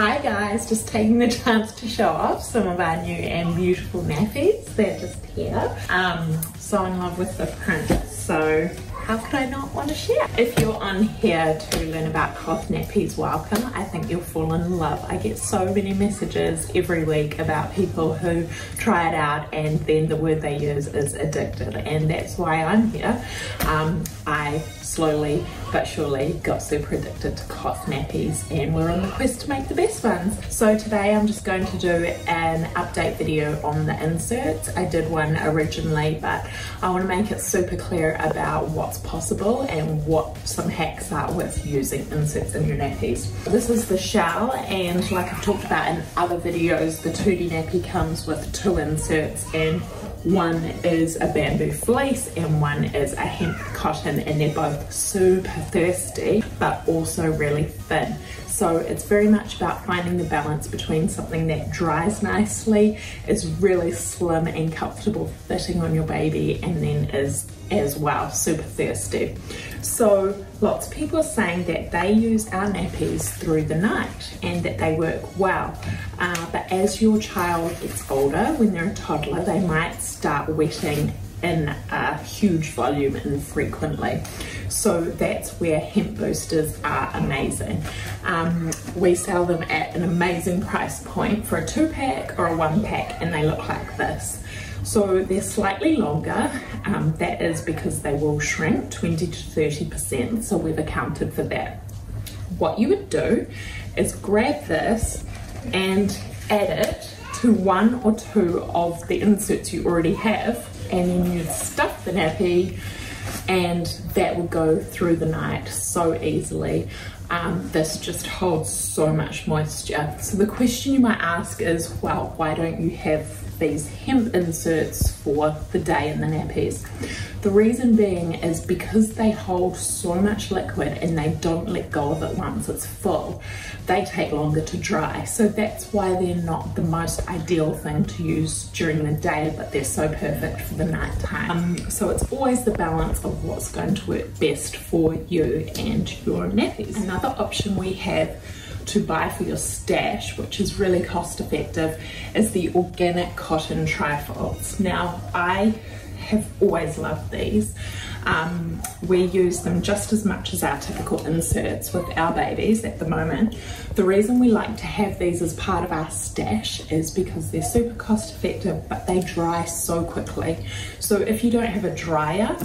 Hi guys, just taking the chance to show off some of our new and beautiful nappies. They're just here. Um, so in love with the print, so how could I not want to share? If you're on here to learn about cloth nappies, welcome. I think you'll fall in love. I get so many messages every week about people who try it out and then the word they use is addicted and that's why I'm here. Um, I slowly but surely got super addicted to cloth nappies and we're on the quest to make the best ones. So today I'm just going to do an update video on the inserts. I did one originally but I want to make it super clear about what's possible and what some hacks are with using inserts in your nappies. This is the shell and like I've talked about in other videos the 2D nappy comes with two inserts and one is a bamboo fleece and one is a hemp cotton and they're both super thirsty but also really thin. So it's very much about finding the balance between something that dries nicely, is really slim and comfortable fitting on your baby and then is as well, super thirsty. So lots of people are saying that they use our nappies through the night and that they work well. Uh, but as your child gets older, when they're a toddler, they might start wetting in a huge volume infrequently. So that's where hemp boosters are amazing. Um, we sell them at an amazing price point for a two pack or a one pack and they look like this. So they're slightly longer, um, that is because they will shrink 20 to 30%, so we've accounted for that. What you would do is grab this and add it to one or two of the inserts you already have, and then you'd stuff the nappy and that would go through the night so easily. Um, this just holds so much moisture. So the question you might ask is, well, why don't you have these hemp inserts for the day in the nappies. The reason being is because they hold so much liquid and they don't let go of it once it's full, they take longer to dry. So that's why they're not the most ideal thing to use during the day, but they're so perfect for the night time. Um, so it's always the balance of what's going to work best for you and your nappies. Another option we have to buy for your stash, which is really cost effective, is the organic cotton trifolds. Now, I have always loved these. Um, we use them just as much as our typical inserts with our babies at the moment. The reason we like to have these as part of our stash is because they're super cost effective, but they dry so quickly. So if you don't have a dryer,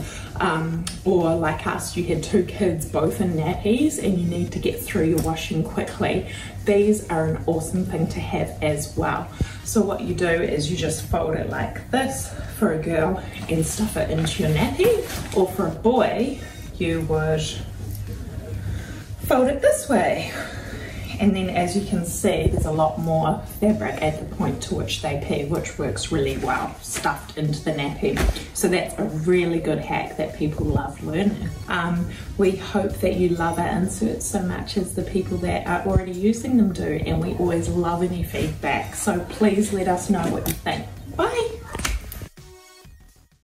um, or like us, you had two kids both in nappies and you need to get through your washing quickly, these are an awesome thing to have as well. So what you do is you just fold it like this for a girl and stuff it into your nappy, or for a boy, you would fold it this way and then as you can see, there's a lot more fabric at the point to which they pee, which works really well, stuffed into the nappy. So that's a really good hack that people love learning. Um, we hope that you love our inserts so much as the people that are already using them do, and we always love any feedback. So please let us know what you think. Bye.